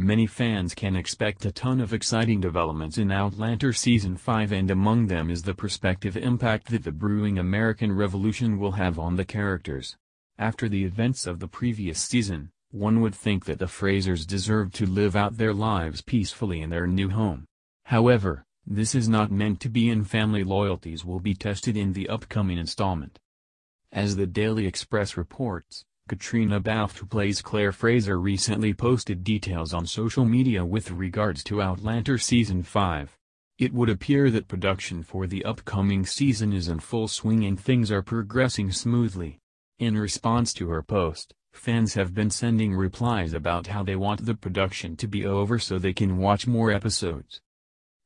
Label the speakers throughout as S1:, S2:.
S1: Many fans can expect a ton of exciting developments in Outlander Season 5 and among them is the prospective impact that the brewing American Revolution will have on the characters. After the events of the previous season, one would think that the Frasers deserved to live out their lives peacefully in their new home. However, this is not meant to be and family loyalties will be tested in the upcoming installment. As the Daily Express reports, Caitriona Balfe who plays Claire Fraser recently posted details on social media with regards to Outlander Season 5. It would appear that production for the upcoming season is in full swing and things are progressing smoothly. In response to her post, fans have been sending replies about how they want the production to be over so they can watch more episodes.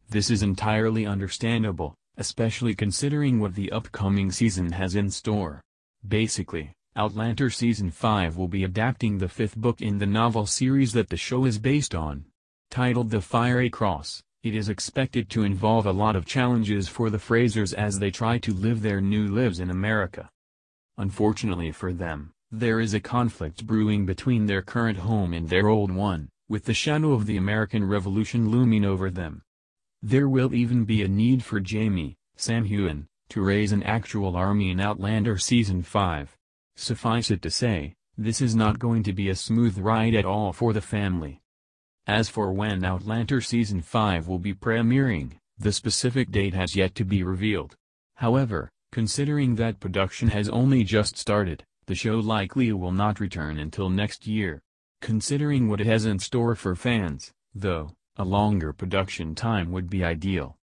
S1: This is entirely understandable, especially considering what the upcoming season has in store. Basically, Outlander Season 5 will be adapting the fifth book in the novel series that the show is based on. Titled The Fiery Cross, it is expected to involve a lot of challenges for the Frasers as they try to live their new lives in America. Unfortunately for them, there is a conflict brewing between their current home and their old one, with the shadow of the American Revolution looming over them. There will even be a need for Jamie, Sam Heughan, to raise an actual army in Outlander Season 5. Suffice it to say, this is not going to be a smooth ride at all for the family. As for when Outlander Season 5 will be premiering, the specific date has yet to be revealed. However, considering that production has only just started, the show likely will not return until next year. Considering what it has in store for fans, though, a longer production time would be ideal.